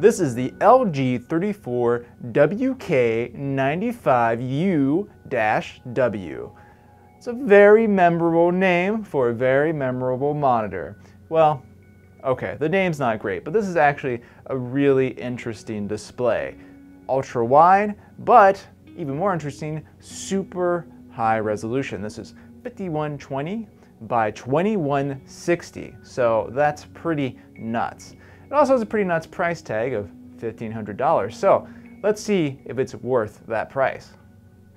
This is the LG 34 WK95U-W. It's a very memorable name for a very memorable monitor. Well, okay, the name's not great, but this is actually a really interesting display. Ultra wide, but even more interesting, super high resolution. This is 5120 by 2160, so that's pretty nuts. It also has a pretty nuts price tag of $1,500. So let's see if it's worth that price.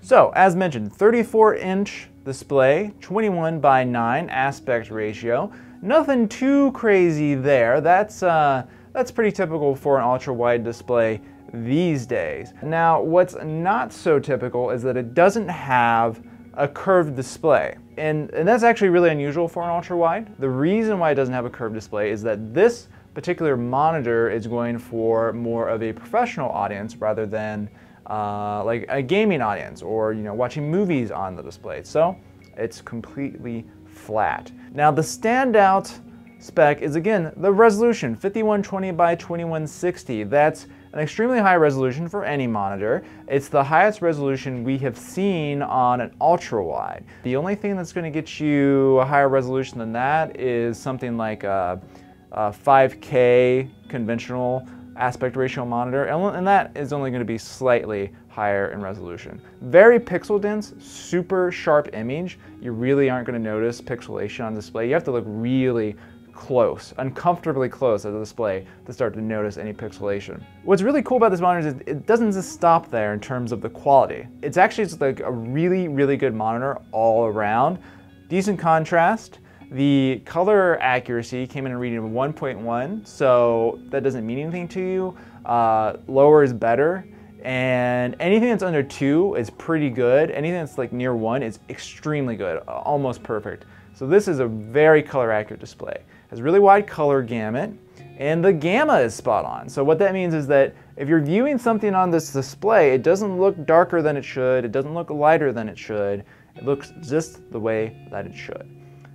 So as mentioned, 34 inch display, 21 by 9 aspect ratio. Nothing too crazy there. That's, uh, that's pretty typical for an ultra wide display these days. Now, what's not so typical is that it doesn't have a curved display. And, and that's actually really unusual for an ultra wide. The reason why it doesn't have a curved display is that this particular monitor is going for more of a professional audience rather than uh, like a gaming audience or you know watching movies on the display. So it's completely flat. Now the standout spec is again the resolution 5120 by 2160. That's an extremely high resolution for any monitor. It's the highest resolution we have seen on an ultra wide. The only thing that's going to get you a higher resolution than that is something like a uh, 5K conventional aspect ratio monitor, and that is only going to be slightly higher in resolution. Very pixel dense, super sharp image. You really aren't going to notice pixelation on display. You have to look really close, uncomfortably close at the display to start to notice any pixelation. What's really cool about this monitor is it doesn't just stop there in terms of the quality. It's actually just like a really, really good monitor all around. Decent contrast, the color accuracy came in a reading of 1.1, so that doesn't mean anything to you. Uh, lower is better, and anything that's under two is pretty good. Anything that's like near one is extremely good, almost perfect. So this is a very color accurate display. It has really wide color gamut, and the gamma is spot on. So what that means is that if you're viewing something on this display, it doesn't look darker than it should, it doesn't look lighter than it should, it looks just the way that it should.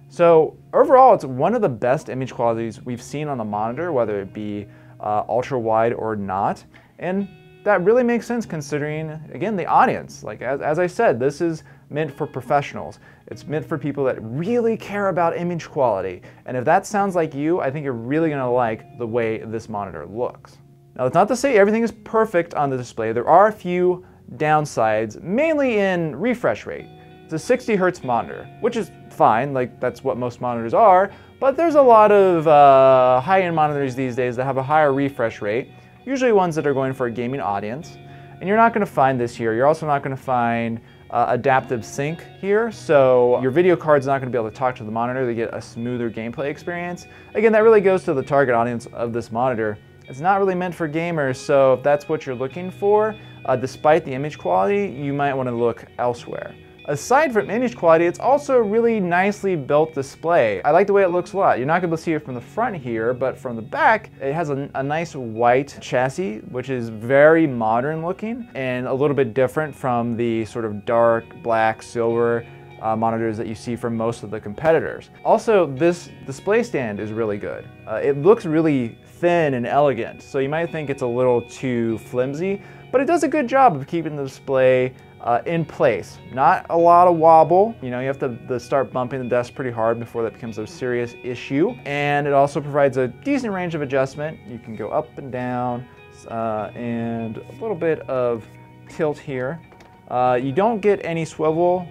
So overall, it's one of the best image qualities we've seen on the monitor, whether it be uh, ultra wide or not. And that really makes sense considering, again, the audience. Like, as, as I said, this is meant for professionals. It's meant for people that really care about image quality. And if that sounds like you, I think you're really gonna like the way this monitor looks. Now, it's not to say everything is perfect on the display. There are a few downsides, mainly in refresh rate. It's a 60 hertz monitor, which is fine, like that's what most monitors are, but there's a lot of uh, high-end monitors these days that have a higher refresh rate, usually ones that are going for a gaming audience. And you're not gonna find this here. You're also not gonna find uh, adaptive sync here, so your video card's not gonna be able to talk to the monitor to get a smoother gameplay experience. Again, that really goes to the target audience of this monitor. It's not really meant for gamers, so if that's what you're looking for, uh, despite the image quality, you might wanna look elsewhere. Aside from image quality, it's also a really nicely built display. I like the way it looks a lot. You're not going to see it from the front here, but from the back, it has a, a nice white chassis, which is very modern looking and a little bit different from the sort of dark black silver uh, monitors that you see from most of the competitors. Also, this display stand is really good. Uh, it looks really thin and elegant, so you might think it's a little too flimsy, but it does a good job of keeping the display uh, in place. Not a lot of wobble. You know, you have to, to, start bumping the desk pretty hard before that becomes a serious issue. And it also provides a decent range of adjustment. You can go up and down uh, and a little bit of tilt here. Uh, you don't get any swivel,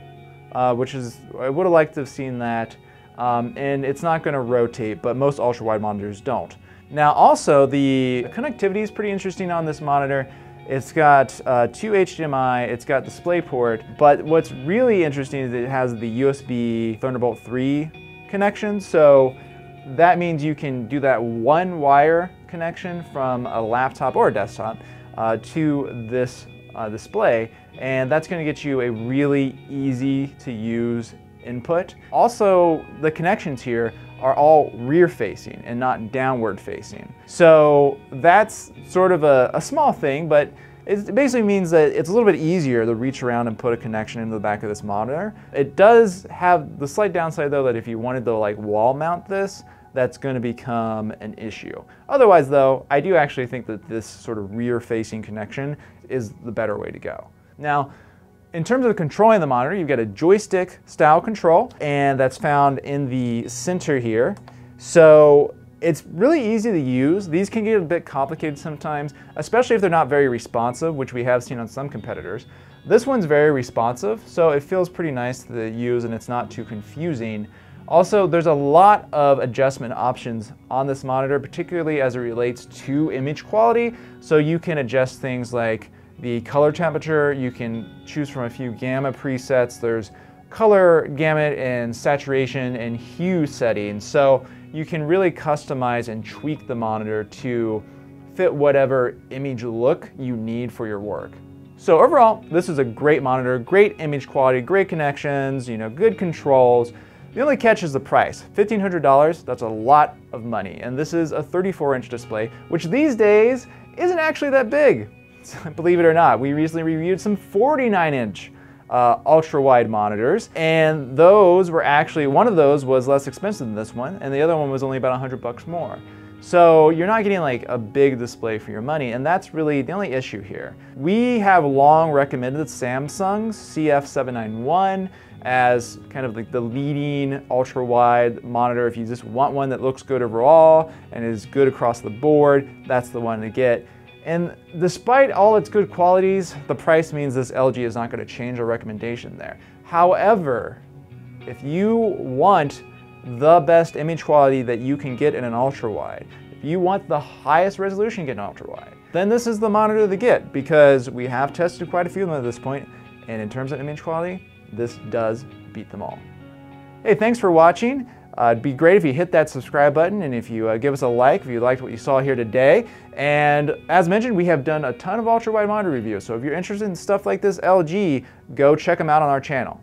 uh, which is, I would have liked to have seen that. Um, and it's not gonna rotate, but most ultra wide monitors don't. Now also, the connectivity is pretty interesting on this monitor. It's got uh, two HDMI, it's got DisplayPort, but what's really interesting is it has the USB Thunderbolt 3 connection. So that means you can do that one wire connection from a laptop or a desktop uh, to this uh, display, and that's gonna get you a really easy to use input. Also, the connections here are all rear facing and not downward facing. So that's sort of a, a small thing, but It basically means that it's a little bit easier to reach around and put a connection into the back of this monitor. It does have the slight downside though that if you wanted to like wall mount this, that's going to become an issue. Otherwise though, I do actually think that this sort of rear facing connection is the better way to go. Now, in terms of controlling the monitor, you've got a joystick style control, and that's found in the center here. So it's really easy to use. These can get a bit complicated sometimes, especially if they're not very responsive, which we have seen on some competitors. This one's very responsive, so it feels pretty nice to use and it's not too confusing. Also, there's a lot of adjustment options on this monitor, particularly as it relates to image quality. So you can adjust things like the color temperature, you can choose from a few gamma presets. There's color gamut and saturation and hue settings. So you can really customize and tweak the monitor to fit whatever image look you need for your work. So overall, this is a great monitor, great image quality, great connections, you know, good controls. The only catch is the price. $1,500, that's a lot of money. And this is a 34 inch display, which these days isn't actually that big. Believe it or not, we recently reviewed some 49 inch uh, ultra wide monitors and those were actually one of those was less expensive than this one and the other one was only about 100 bucks more. So you're not getting like a big display for your money and that's really the only issue here. We have long recommended samsung's cf791 as kind of like the leading ultra wide monitor. If you just want one that looks good overall and is good across the board that's the one to get and despite all its good qualities, the price means this LG is not going to change our recommendation there. However, if you want the best image quality that you can get in an ultra wide, if you want the highest resolution get in ultra wide, then this is the monitor to get because we have tested quite a few of them at this point, and in terms of image quality, this does beat them all. Hey, thanks for watching. Uh, it'd be great if you hit that subscribe button and if you uh, give us a like if you liked what you saw here today. And as mentioned, we have done a ton of ultra wide monitor reviews. So if you're interested in stuff like this LG, go check them out on our channel.